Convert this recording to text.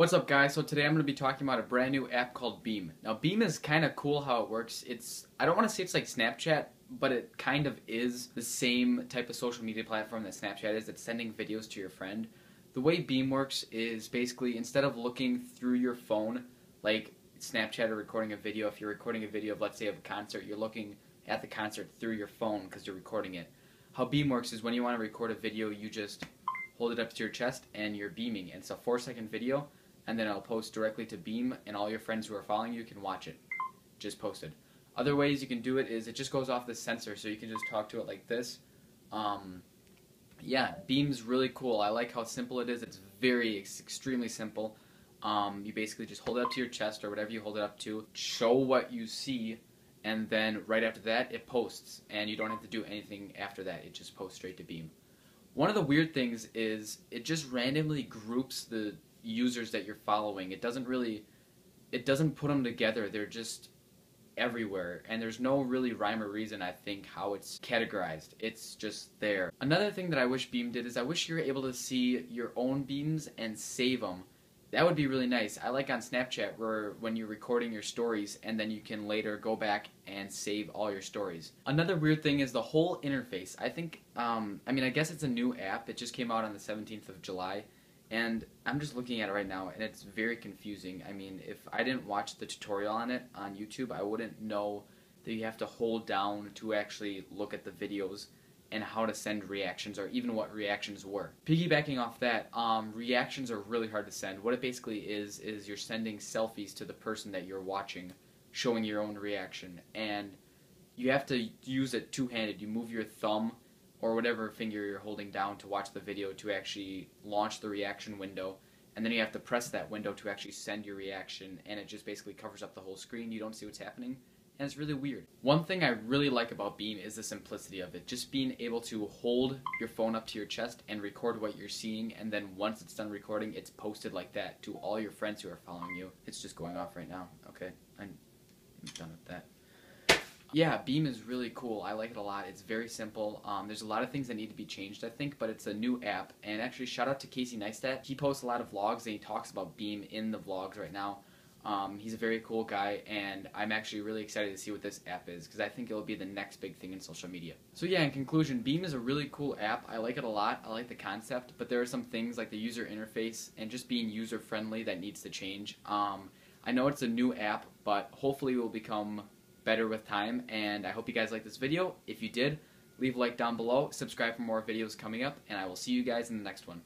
What's up guys? So today I'm going to be talking about a brand new app called Beme. Now Beme is kind of cool how it works. It's I don't want to say it's like Snapchat, but it kind of is the same type of social media platform that Snapchat is. It's sending videos to your friend. The way Beme works is basically instead of looking through your phone like Snapchat or recording a video, if you're recording a video of let's say of a concert, you're looking at the concert through your phone because you're recording it. How Beme works is when you want to record a video, you just hold it up to your chest and you're beaming. And it's a four second video and then I'll post directly to Beme, and all your friends who are following you can watch it. Just posted. Other ways you can do it is it just goes off the sensor, so you can just talk to it like this. Um, yeah, Beme's really cool. I like how simple it is. It's very, it's extremely simple. Um, you basically just hold it up to your chest or whatever you hold it up to, show what you see, and then right after that it posts, and you don't have to do anything after that. It just posts straight to Beme. One of the weird things is it just randomly groups the users that you're following. It doesn't really, it doesn't put them together. They're just everywhere and there's no really rhyme or reason I think how it's categorized. It's just there. Another thing that I wish Beme did is I wish you were able to see your own beams and save them. That would be really nice. I like on Snapchat where when you're recording your stories and then you can later go back and save all your stories. Another weird thing is the whole interface. I think, um, I mean, I guess it's a new app. It just came out on the 17th of July. And I'm just looking at it right now, and it's very confusing. I mean, if I didn't watch the tutorial on it on YouTube, I wouldn't know that you have to hold down to actually look at the videos and how to send reactions or even what reactions were. Piggybacking off that, um, reactions are really hard to send. What it basically is, is you're sending selfies to the person that you're watching, showing your own reaction. And you have to use it two-handed. You move your thumb or whatever finger you're holding down to watch the video to actually launch the reaction window. And then you have to press that window to actually send your reaction and it just basically covers up the whole screen. You don't see what's happening. And it's really weird. One thing i really like about beme is the simplicity of it. Just being able to hold your phone up to your chest and record what you're seeing and then once it's done recording it's posted like that to all your friends who are following you. It's just going off right now okay? I'm done with that yeah, Beme is really cool. I like it a lot. It's very simple. Um, there's a lot of things that need to be changed, I think, but it's a new app. And actually, shout out to Casey Neistat. He posts a lot of vlogs and he talks about Beme in the vlogs right now. Um, he's a very cool guy, and I'm actually really excited to see what this app is because I think it'll be the next big thing in social media. So yeah, in conclusion, Beme is a really cool app. I like it a lot. I like the concept, but there are some things like the user interface and just being user friendly that needs to change. Um, I know it's a new app, but hopefully it will become better with time. And I hope you guys liked this video. If you did, leave a like down below, subscribe for more videos coming up, and I will see you guys in the next one.